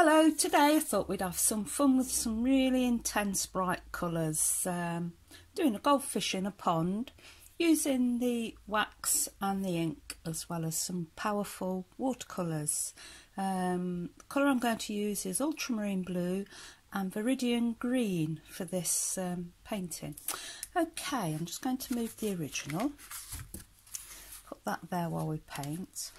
Hello, today I thought we'd have some fun with some really intense bright colours. Um, doing a goldfish in a pond using the wax and the ink as well as some powerful watercolours. Um, the colour I'm going to use is ultramarine blue and viridian green for this um, painting. Okay, I'm just going to move the original. Put that there while we paint.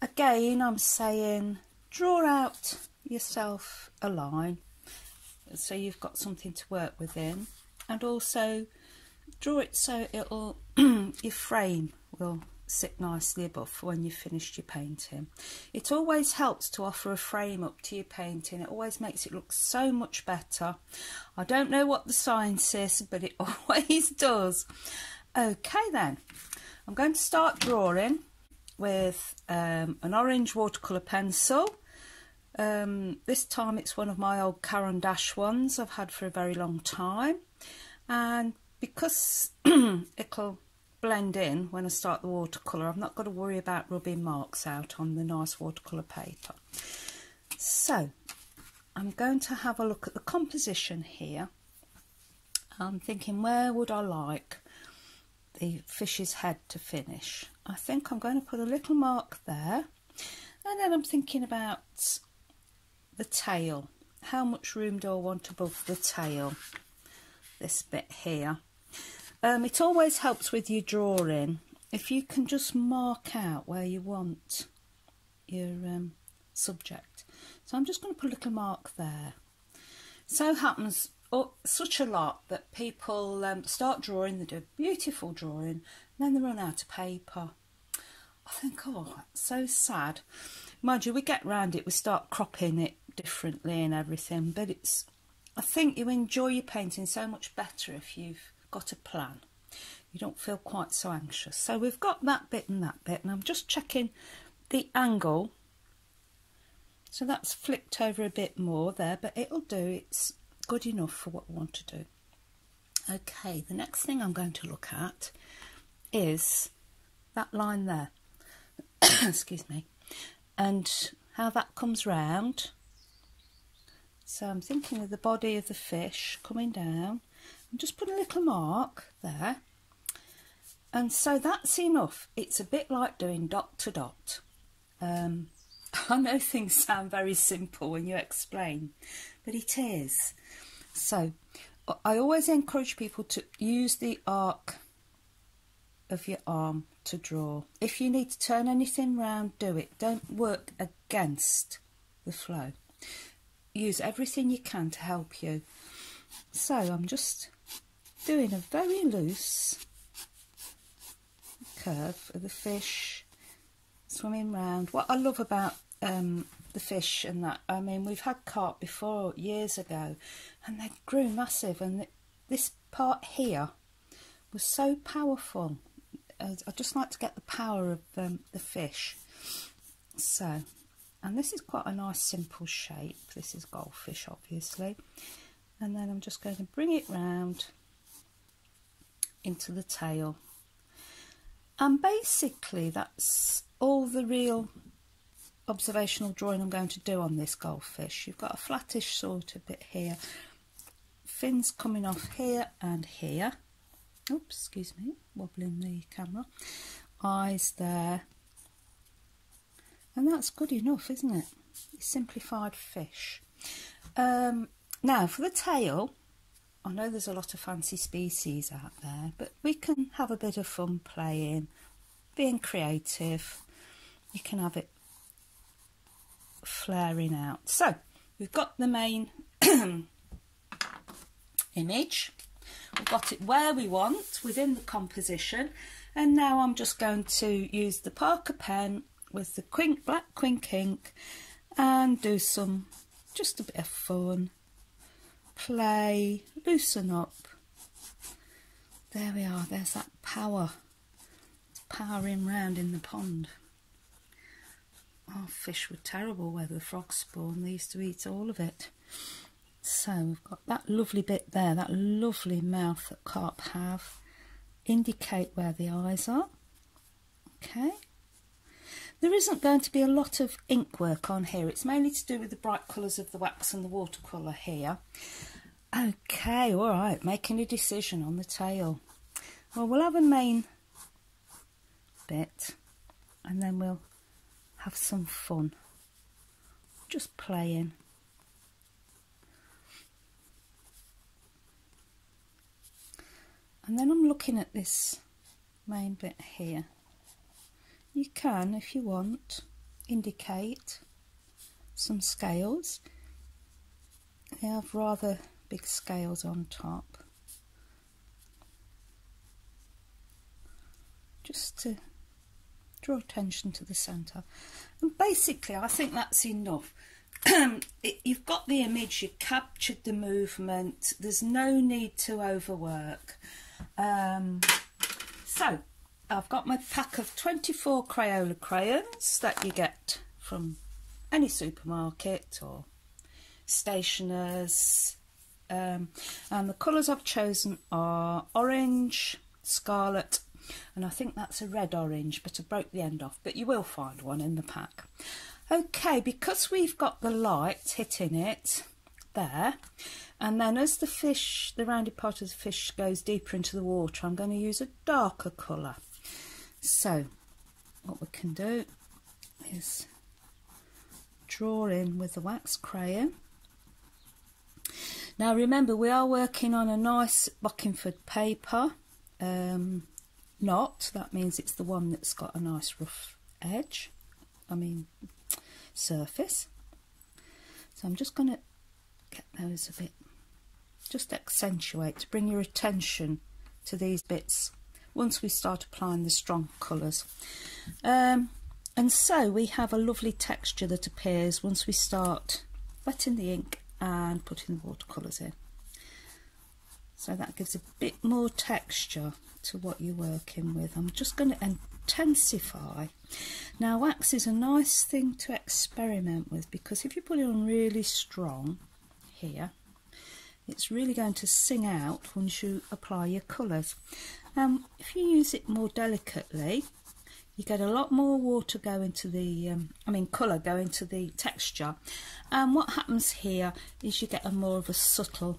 Again, I'm saying draw out yourself a line so you've got something to work within and also draw it so it'll your frame will sit nicely above when you've finished your painting. It always helps to offer a frame up to your painting. It always makes it look so much better. I don't know what the science is, but it always does. Okay then, I'm going to start drawing with um, an orange watercolour pencil um, this time it's one of my old Caran d'Ache ones I've had for a very long time. And because it'll blend in when I start the watercolour, I've not got to worry about rubbing marks out on the nice watercolour paper. So, I'm going to have a look at the composition here. I'm thinking where would I like the fish's head to finish. I think I'm going to put a little mark there. And then I'm thinking about the tail. How much room do I want above the tail? This bit here. Um, it always helps with your drawing if you can just mark out where you want your um, subject. So I'm just going to put a little mark there. So happens oh, such a lot that people um, start drawing, they do a beautiful drawing, and then they run out of paper. I think, oh, so sad. Mind you, we get round it, we start cropping it differently and everything, but it's I think you enjoy your painting so much better if you've got a plan. You don't feel quite so anxious. So we've got that bit and that bit, and I'm just checking the angle. So that's flipped over a bit more there, but it'll do. It's good enough for what we want to do. Okay, the next thing I'm going to look at is that line there. Excuse me. And how that comes round so I'm thinking of the body of the fish coming down I'm just putting a little mark there. And so that's enough. It's a bit like doing dot to dot. Um, I know things sound very simple when you explain, but it is. So I always encourage people to use the arc of your arm to draw. If you need to turn anything round, do it. Don't work against the flow use everything you can to help you. So I'm just doing a very loose curve of the fish swimming round. What I love about um, the fish and that, I mean, we've had carp before years ago and they grew massive and this part here was so powerful. I just like to get the power of um, the fish. So and this is quite a nice simple shape. This is goldfish obviously. And then I'm just going to bring it round into the tail. And basically that's all the real observational drawing I'm going to do on this goldfish. You've got a flattish sort of bit here. Fins coming off here and here. Oops excuse me wobbling the camera. Eyes there and that's good enough, isn't it? Simplified fish. Um, now, for the tail, I know there's a lot of fancy species out there, but we can have a bit of fun playing, being creative. You can have it flaring out. So, we've got the main image. We've got it where we want within the composition. And now I'm just going to use the Parker pen with the quink, black quink ink and do some, just a bit of fun, play, loosen up. There we are, there's that power. It's powering round in the pond. Our fish were terrible where the frogs spawn, they used to eat all of it. So we've got that lovely bit there, that lovely mouth that carp have. Indicate where the eyes are. Okay. There isn't going to be a lot of ink work on here. It's mainly to do with the bright colours of the wax and the watercolour here. Okay, all right, making a decision on the tail. Well, we'll have a main bit and then we'll have some fun. Just playing. And then I'm looking at this main bit here. You can, if you want, indicate some scales. They have rather big scales on top. Just to draw attention to the centre. And basically, I think that's enough. you've got the image, You've captured the movement, there's no need to overwork. Um, so, I've got my pack of 24 Crayola crayons that you get from any supermarket or stationers. Um, and the colours I've chosen are orange, scarlet, and I think that's a red orange, but I broke the end off, but you will find one in the pack. Okay, because we've got the light hitting it there, and then as the fish, the rounded part of the fish goes deeper into the water, I'm going to use a darker colour. So, what we can do is draw in with the wax crayon. Now remember we are working on a nice Bockingford paper um, not, that means it's the one that's got a nice rough edge, I mean surface. So I'm just going to get those a bit, just accentuate to bring your attention to these bits once we start applying the strong colours. Um, and so we have a lovely texture that appears once we start wetting the ink and putting the watercolours in. So that gives a bit more texture to what you're working with. I'm just going to intensify. Now wax is a nice thing to experiment with because if you put it on really strong here, it's really going to sing out once you apply your colours. Um, if you use it more delicately, you get a lot more water going to the, um, I mean colour going to the texture. And what happens here is you get a more of a subtle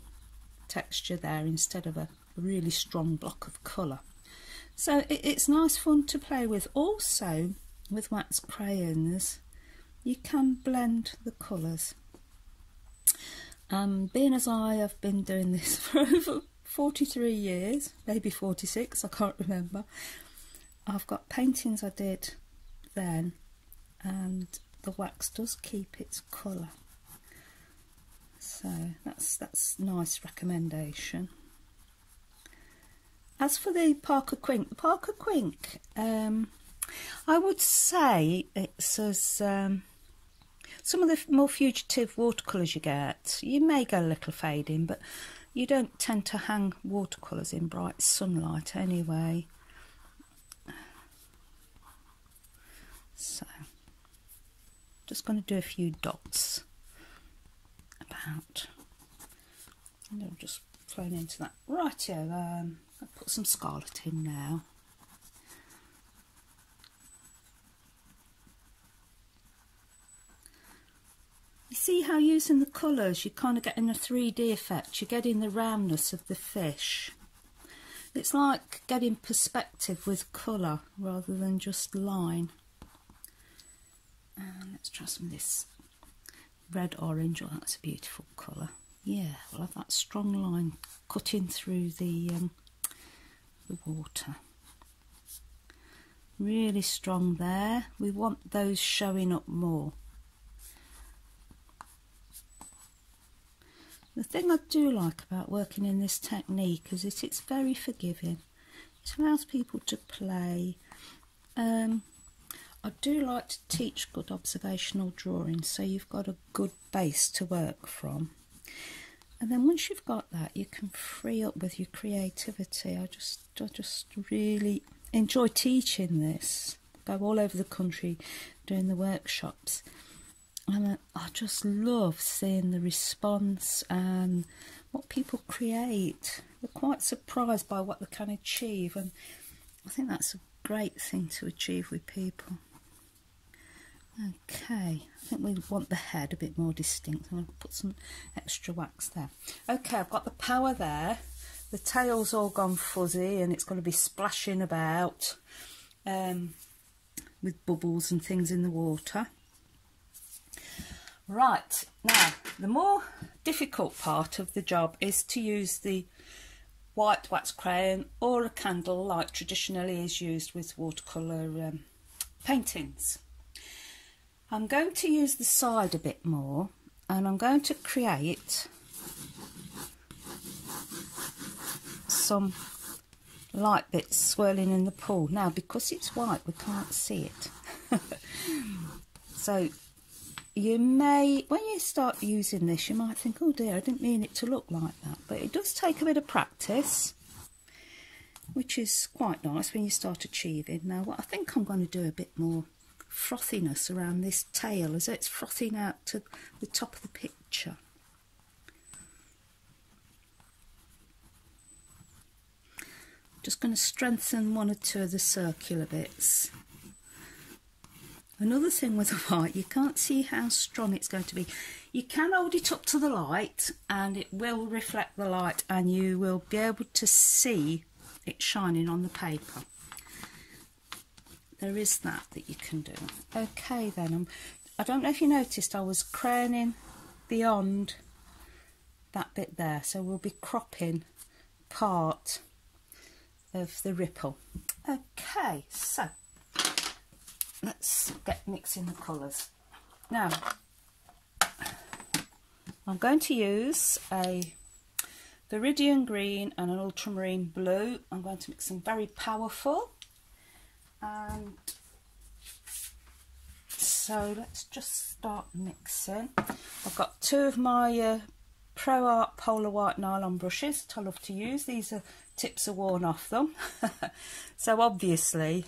texture there instead of a really strong block of colour. So it, it's nice fun to play with. Also, with wax crayons, you can blend the colours. Um, being as I have been doing this for over 43 years, maybe 46, I can't remember, I've got paintings I did then and the wax does keep its colour. So that's that's nice recommendation. As for the Parker Quink, the Parker Quink, um, I would say it's as um, some of the more fugitive watercolours you get, you may get a little fading, but you don't tend to hang watercolours in bright sunlight anyway. So, just going to do a few dots about, and I'm just flowing into that. Rightio, um, I'll put some scarlet in now. You see how using the colours you're kind of getting a 3D effect, you're getting the roundness of the fish. It's like getting perspective with colour rather than just line. And let's try some of this red orange, oh that's a beautiful colour. Yeah, we'll have that strong line cutting through the um, the water. Really strong there. We want those showing up more. The thing I do like about working in this technique is that it's very forgiving. It allows people to play. Um, I do like to teach good observational drawing so you've got a good base to work from. And then once you've got that, you can free up with your creativity. I just, I just really enjoy teaching this. Go all over the country doing the workshops, and I just love seeing the response and what people create. They're quite surprised by what they can achieve, and I think that's a great thing to achieve with people. Okay, I think we want the head a bit more distinct. I'm going to put some extra wax there. Okay, I've got the power there. The tail's all gone fuzzy and it's going to be splashing about um, with bubbles and things in the water. Right, now the more difficult part of the job is to use the white wax crayon or a candle like traditionally is used with watercolour um, paintings. I'm going to use the side a bit more and I'm going to create some light bits swirling in the pool. Now because it's white we can't see it. so you may, when you start using this, you might think, oh dear, I didn't mean it to look like that. But it does take a bit of practice, which is quite nice when you start achieving. Now, what I think I'm going to do a bit more frothiness around this tail as it's frothing out to the top of the picture. Just going to strengthen one or two of the circular bits. Another thing with the white, you can't see how strong it's going to be. You can hold it up to the light and it will reflect the light and you will be able to see it shining on the paper. There is that that you can do. Okay then, um, I don't know if you noticed I was craning beyond that bit there. So we'll be cropping part of the ripple. Okay, so let's get mixing the colours. Now, I'm going to use a Viridian Green and an Ultramarine Blue. I'm going to mix them very powerful. And so let's just start mixing. I've got two of my uh, Pro Art Polar White Nylon brushes that I love to use. These are tips are worn off them. so obviously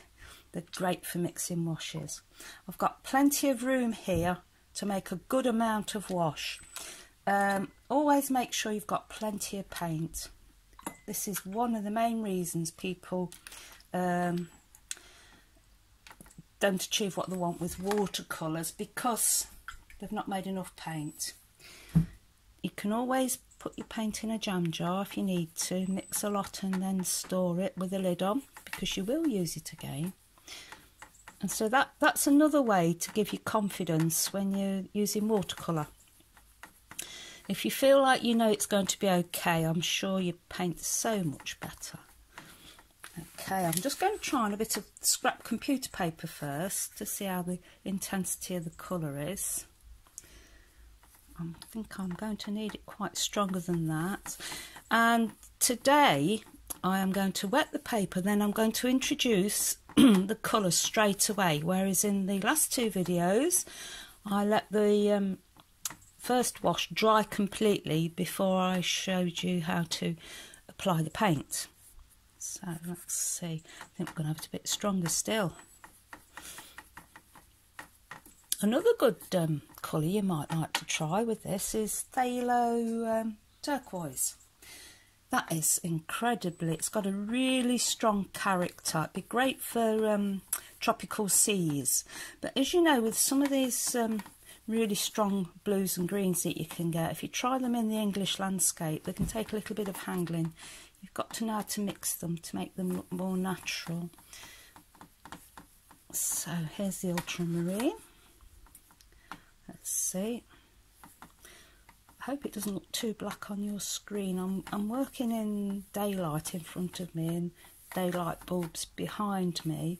they're great for mixing washes. I've got plenty of room here to make a good amount of wash. Um, always make sure you've got plenty of paint. This is one of the main reasons people um, don't achieve what they want with watercolours because they've not made enough paint. You can always put your paint in a jam jar if you need to, mix a lot and then store it with a lid on because you will use it again. And so that, that's another way to give you confidence when you're using watercolour. If you feel like you know it's going to be okay, I'm sure you paint so much better. Okay, I'm just going to try on a bit of scrap computer paper first to see how the intensity of the colour is. I think I'm going to need it quite stronger than that. And today I am going to wet the paper, then I'm going to introduce the colour straight away, whereas in the last two videos I let the um, first wash dry completely before I showed you how to apply the paint. So let's see, I think we're going to have it a bit stronger still. Another good um, colour you might like to try with this is Phthalo um, Turquoise. That is incredibly, it's got a really strong character. It'd be great for um, tropical seas. But as you know, with some of these um, really strong blues and greens that you can get, if you try them in the English landscape, they can take a little bit of handling. You've got to know how to mix them to make them look more natural. So here's the ultramarine. Let's see hope it doesn't look too black on your screen. I'm, I'm working in daylight in front of me and daylight bulbs behind me.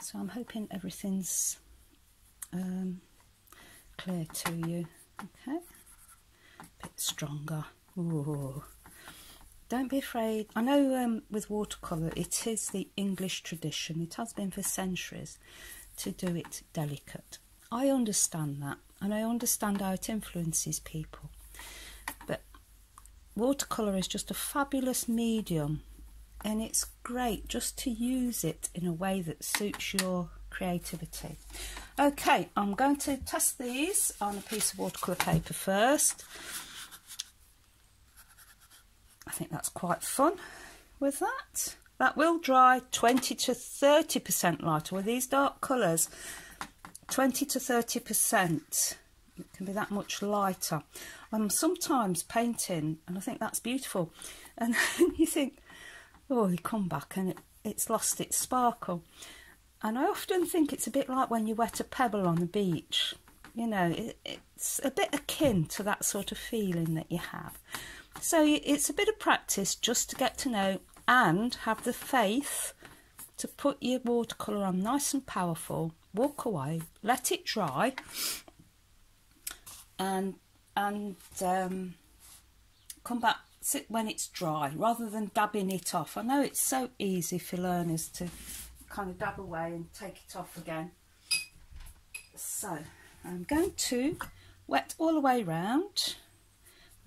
So I'm hoping everything's um, clear to you. Okay, a bit stronger. Ooh. Don't be afraid. I know um, with watercolour it is the English tradition. It has been for centuries to do it delicate. I understand that and I understand how it influences people. But watercolour is just a fabulous medium and it's great just to use it in a way that suits your creativity. Okay, I'm going to test these on a piece of watercolour paper first. I think that's quite fun with that. That will dry 20 to 30% lighter with these dark colours. 20 to 30%. It can be that much lighter. I'm sometimes painting and I think that's beautiful. And you think, oh, you come back and it, it's lost its sparkle. And I often think it's a bit like when you wet a pebble on the beach. You know, it, it's a bit akin to that sort of feeling that you have. So it's a bit of practice just to get to know and have the faith to put your watercolour on nice and powerful, walk away, let it dry, and and um, come back sit when it's dry rather than dabbing it off. I know it's so easy for learners to kind of dab away and take it off again. So I'm going to wet all the way round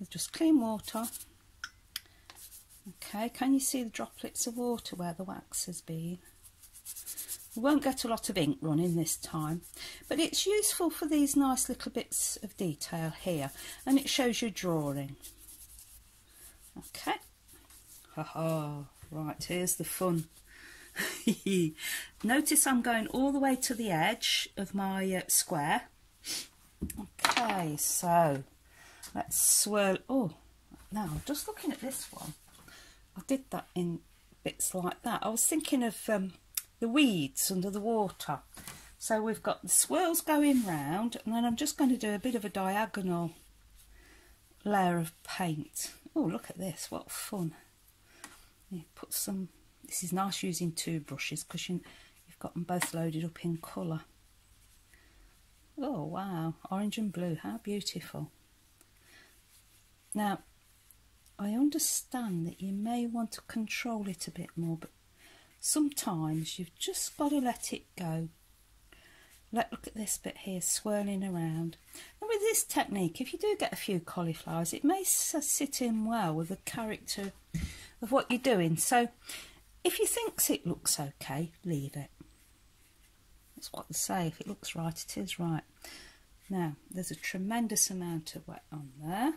with just clean water. Okay, can you see the droplets of water where the wax has been? We won't get a lot of ink running this time, but it's useful for these nice little bits of detail here, and it shows your drawing. Okay, ha ha, right, here's the fun. Notice I'm going all the way to the edge of my uh, square. Okay, so let's swirl. Oh, now just looking at this one, I did that in bits like that. I was thinking of um, the weeds under the water. So we've got the swirls going round and then I'm just going to do a bit of a diagonal layer of paint. Oh, look at this, what fun. Put some, this is nice using two brushes because you, you've got them both loaded up in colour. Oh wow, orange and blue, how beautiful. Now, I understand that you may want to control it a bit more, but sometimes you've just got to let it go. Let look at this bit here swirling around. And with this technique, if you do get a few cauliflowers, it may sit in well with the character of what you're doing. So if you think it looks okay, leave it. That's what they say. If it looks right, it is right. Now, there's a tremendous amount of wet on there.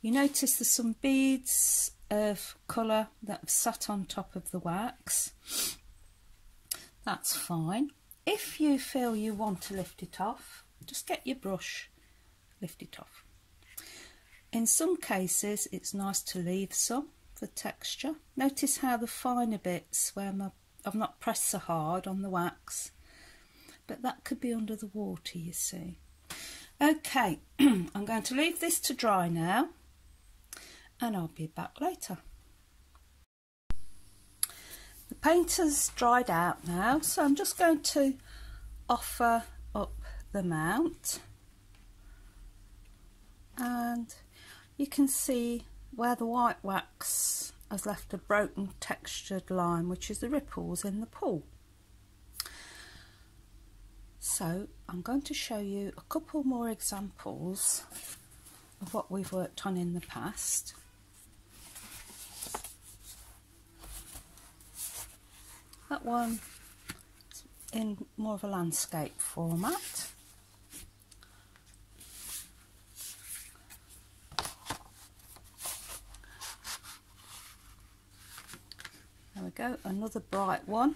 You notice there's some beads of colour that have sat on top of the wax. That's fine. If you feel you want to lift it off, just get your brush, lift it off. In some cases, it's nice to leave some for texture. Notice how the finer bits where my, I've not pressed so hard on the wax, but that could be under the water, you see. Okay, I'm going to leave this to dry now and I'll be back later. The paint has dried out now, so I'm just going to offer up the mount and you can see where the white wax has left a broken textured line which is the ripples in the pool. So I'm going to show you a couple more examples of what we've worked on in the past. That one in more of a landscape format. There we go, another bright one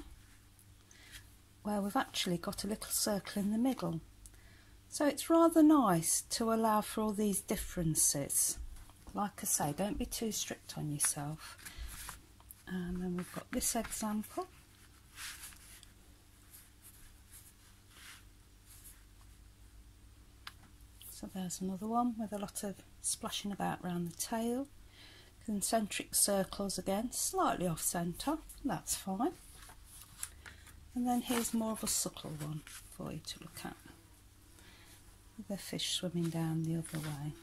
where we've actually got a little circle in the middle. So it's rather nice to allow for all these differences. Like I say, don't be too strict on yourself. And then we've got this example. So there's another one with a lot of splashing about around the tail. Concentric circles again, slightly off centre, that's fine. And then here's more of a subtle one for you to look at. The fish swimming down the other way.